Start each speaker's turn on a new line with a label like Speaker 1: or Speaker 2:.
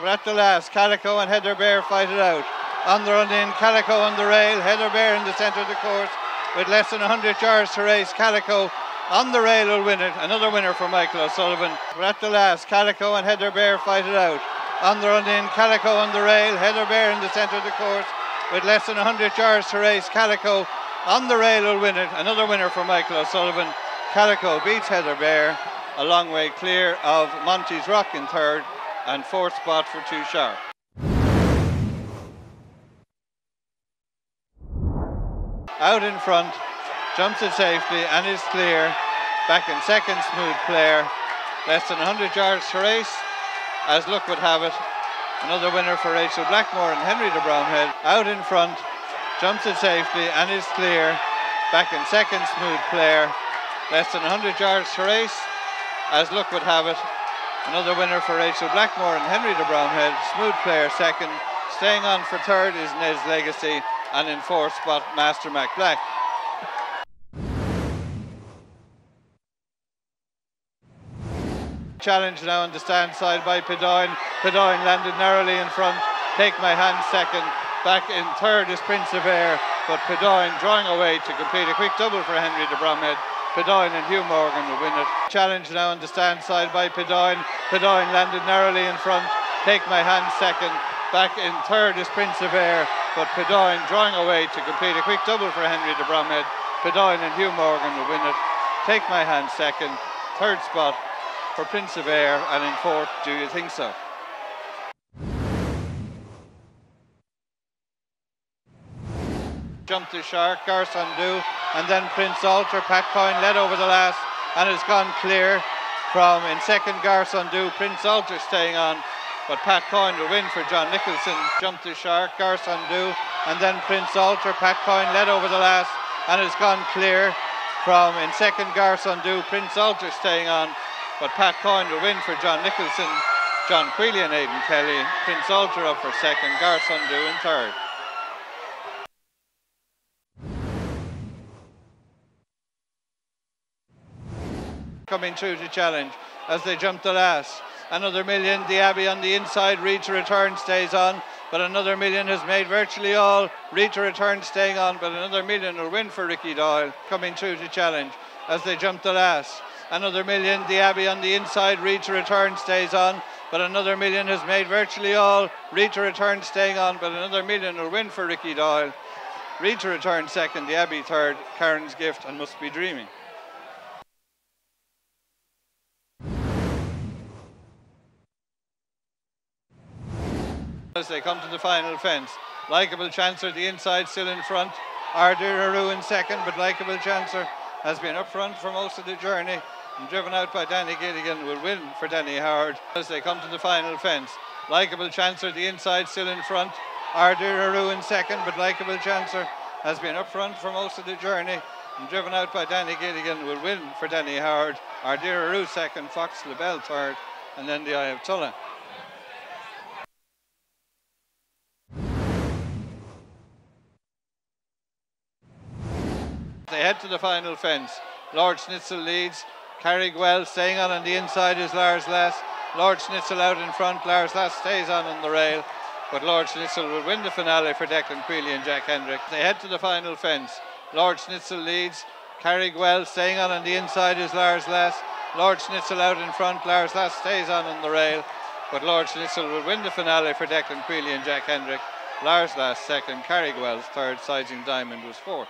Speaker 1: We're at the last. Calico and Heather Bear fight it out. On the run in, Calico on the rail, Heather Bear in the centre of the course. With less than 100 yards to race, Calico on the rail will win it. Another winner for Michael O'Sullivan. We're at the last. Calico and Heather Bear fight it out. On the run in, Calico on the rail, Heather Bear in the centre of the course. With less than 100 yards to race, Calico on the rail will win it. Another winner for Michael O'Sullivan. Calico beats Heather Bear a long way clear of Monty's Rock in third and fourth spot for Two Sharp. Out in front, jumps it safely and is clear. Back in second, Smooth Player. Less than 100 yards to race, as luck would have it. Another winner for Rachel Blackmore and Henry de Bromhead. Out in front, jumps it safely and is clear. Back in second, Smooth Player. Less than 100 yards to race, as luck would have it. Another winner for Rachel Blackmore and Henry de Bromhead. Smooth Player second. Staying on for third is Ned's Legacy and in fourth spot Master Mac Black. Challenge now on the stand side by Pedoyne. Pedoyne landed narrowly in front. Take my hand second. Back in third is Prince of Air, but Pedoyne drawing away to complete a quick double for Henry de Bromhead. Pedoyne and Hugh Morgan will win it. Challenge now on the stand side by Pedoyne. Pedoyne landed narrowly in front. Take my hand second. Back in third is Prince of Air, but Pedoyne drawing away to complete a quick double for Henry de Bromhead. Pedoyne and Hugh Morgan will win it. Take my hand second. Third spot for Prince of Air, and in fourth, do you think so? Jump to Shark, Garson Do, and then Prince Alter. Pat Coyne led over the last and has gone clear from in second Garson Do. Prince Alter staying on, but Pat Coyne will win for John Nicholson. Jump to Shark, Garson Do, and then Prince Alter. Pat Coyne led over the last and has gone clear from in second Garson Do. Prince Alter staying on, but Pat Coyne win for John Nicholson, John Queally and Aidan Kelly, Prince Alter up for second, Garson Do in third. Coming through to challenge as they jump the last. Another million, the Abbey on the inside, read to return, stays on, but another million has made virtually all. Read to return, staying on, but another million will win for Ricky Doyle. Coming through to challenge as they jump the last another million. The Abbey on the inside, read to return, stays on, but another million has made virtually all. Read to return, staying on, but another million will win for Ricky Doyle. Read to return second, the Abbey third, Karen's gift, and must be dreaming. As they come to the final fence, Likeable Chancer, the inside still in front. Ardir Aru in second, but Likeable Chancer has been up front for most of the journey and driven out by Danny Gilligan will win for Danny Howard as they come to the final fence. Likeable Chancer, the inside still in front. Ardir Aru in second, but Likeable Chancer has been up front for most of the journey and driven out by Danny Gilligan will win for Danny Howard. Ardir Aru second, Fox LaBelle third, and then the Eye of Tulla. They head to the final fence. Lord Schnitzel leads. Carrigwell staying on on the inside is Lars Lass. Lord Schnitzel out in front. Lars Lass stays on on the rail. But Lord Schnitzel will win the finale for Declan Queally and Jack Hendrick. They head to the final fence. Lord Schnitzel leads. Carrigwell staying on on the inside is Lars Lass. Lord Schnitzel out in front. Lars Lass stays on on the rail. But Lord Schnitzel will win the finale for Declan Queally and Jack Hendrick. Lars Lass second. Carrigwell's third. Sizing Diamond was fourth.